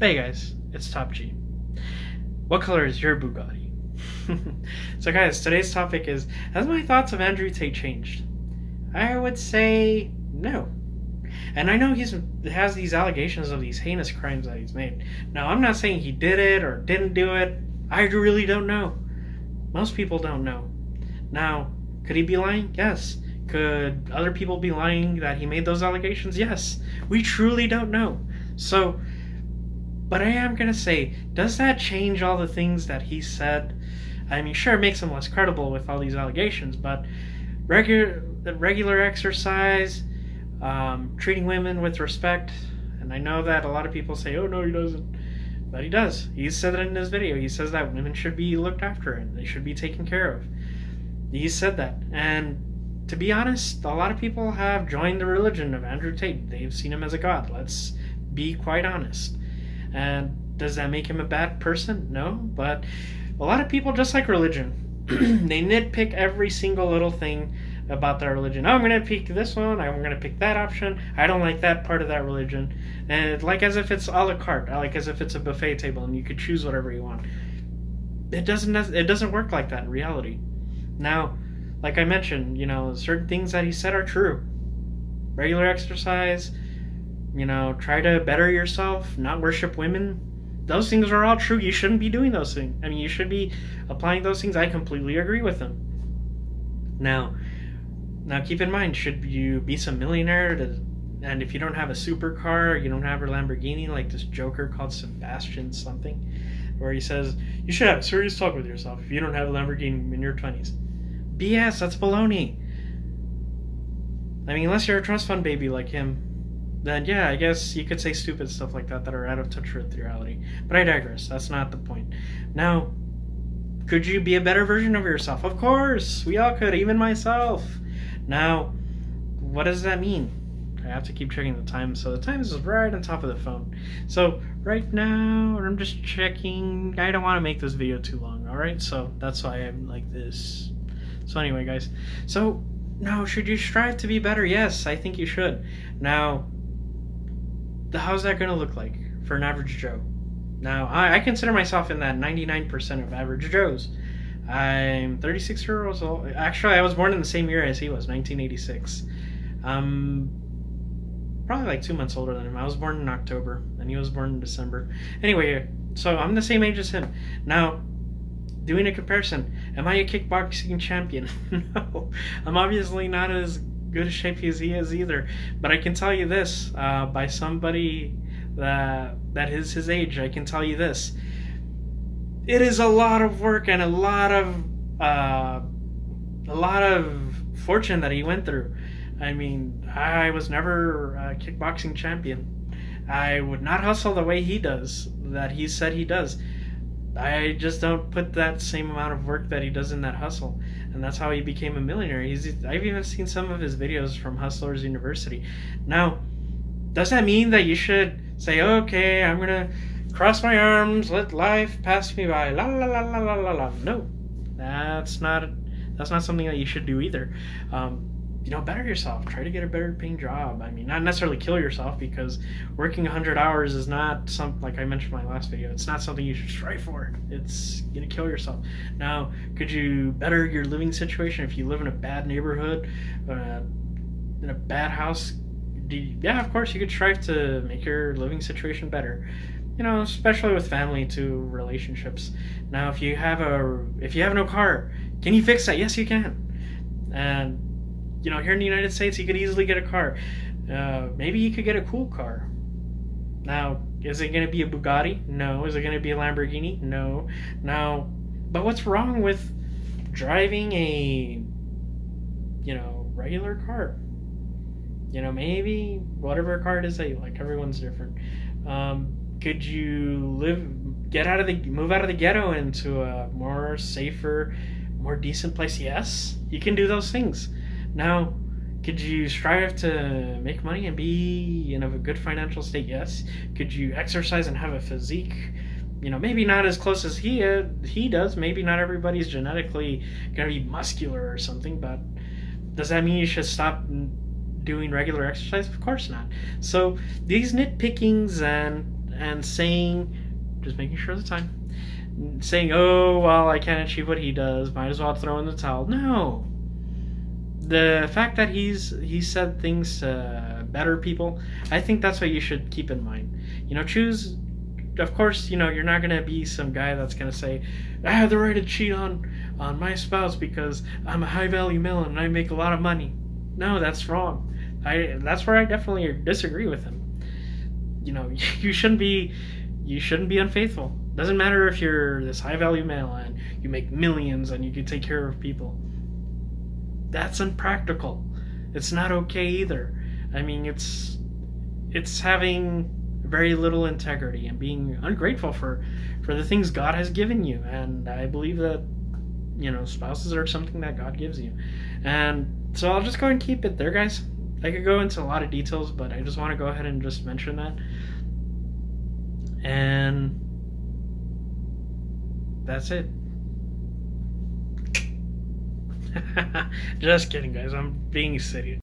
Hey guys, it's Top G. What color is your Bugatti? so guys, today's topic is Has my thoughts of Andrew Tate changed? I would say no. And I know he's has these allegations of these heinous crimes that he's made. Now I'm not saying he did it or didn't do it. I really don't know. Most people don't know. Now, could he be lying? Yes. Could other people be lying that he made those allegations? Yes. We truly don't know. So, but I am going to say, does that change all the things that he said? I mean, sure, it makes him less credible with all these allegations, but regular, regular exercise, um, treating women with respect, and I know that a lot of people say, oh, no, he doesn't. But he does. He said it in his video. He says that women should be looked after and they should be taken care of. He said that. And to be honest, a lot of people have joined the religion of Andrew Tate. They've seen him as a god. Let's be quite honest. And does that make him a bad person? No, but a lot of people just like religion. they nitpick every single little thing about their religion. Oh, I'm going to pick this one. I'm going to pick that option. I don't like that part of that religion. And like as if it's a la carte, like as if it's a buffet table and you could choose whatever you want. It doesn't. It doesn't work like that in reality. Now, like I mentioned, you know, certain things that he said are true. Regular exercise, you know, try to better yourself, not worship women. Those things are all true. You shouldn't be doing those things. I mean, you should be applying those things. I completely agree with them. Now, now keep in mind, should you be some millionaire to, and if you don't have a supercar, you don't have a Lamborghini like this joker called Sebastian something, where he says you should have a serious talk with yourself if you don't have a Lamborghini in your twenties. BS, that's baloney. I mean, unless you're a trust fund baby like him, then yeah, I guess you could say stupid stuff like that that are out of touch with reality. But I digress. That's not the point. Now, could you be a better version of yourself? Of course, we all could, even myself. Now, what does that mean? I have to keep checking the time, so the time is right on top of the phone. So right now, I'm just checking. I don't want to make this video too long, all right? So that's why I'm like this. So anyway, guys. So now, should you strive to be better? Yes, I think you should. Now, how's that going to look like for an average Joe? Now, I, I consider myself in that 99% of average Joes. I'm 36 years old. Actually, I was born in the same year as he was, 1986. Um, probably like two months older than him. I was born in October, and he was born in December. Anyway, so I'm the same age as him. Now, doing a comparison, am I a kickboxing champion? no, I'm obviously not as good a shape as he is either. But I can tell you this uh, by somebody that that is his age. I can tell you this: it is a lot of work and a lot of uh, a lot of fortune that he went through. I mean, I was never a kickboxing champion. I would not hustle the way he does, that he said he does. I just don't put that same amount of work that he does in that hustle, and that's how he became a millionaire. He's I've even seen some of his videos from Hustlers University. Now, does that mean that you should say, okay, I'm gonna cross my arms, let life pass me by, la la la la la la la? No, that's not that's not something that you should do either. Um, you know, better yourself. Try to get a better paying job. I mean, not necessarily kill yourself because working 100 hours is not something, like I mentioned in my last video, it's not something you should strive for. It's going to kill yourself. Now, could you better your living situation if you live in a bad neighborhood, uh, in a bad house? You, yeah, of course, you could strive to make your living situation better. You know, especially with family to relationships. Now, if you have a, if you have no car, can you fix that? Yes, you can. And you know, here in the United States, you could easily get a car. Uh, maybe you could get a cool car. Now, is it going to be a Bugatti? No. Is it going to be a Lamborghini? No. Now, but what's wrong with driving a, you know, regular car? You know, maybe whatever car it is that you like. Everyone's different. Um, could you live, get out of the, move out of the ghetto into a more safer, more decent place? Yes, you can do those things. Now, could you strive to make money and be in a good financial state? Yes. Could you exercise and have a physique? You know, maybe not as close as he uh, he does. Maybe not everybody's genetically gonna be muscular or something. But does that mean you should stop doing regular exercise? Of course not. So these nitpickings and and saying, just making sure the time, saying, "Oh, well, I can't achieve what he does. Might as well throw in the towel." No. The fact that he's he said things to better people, I think that's what you should keep in mind. You know, choose. Of course, you know you're not gonna be some guy that's gonna say, "I have the right to cheat on on my spouse because I'm a high value male and I make a lot of money." No, that's wrong. I that's where I definitely disagree with him. You know, you shouldn't be you shouldn't be unfaithful. Doesn't matter if you're this high value male and you make millions and you can take care of people. That's impractical. It's not okay either. I mean, it's it's having very little integrity and being ungrateful for for the things God has given you. And I believe that you know spouses are something that God gives you. And so I'll just go and keep it there, guys. I could go into a lot of details, but I just want to go ahead and just mention that. And that's it. just kidding, guys. I'm being silly.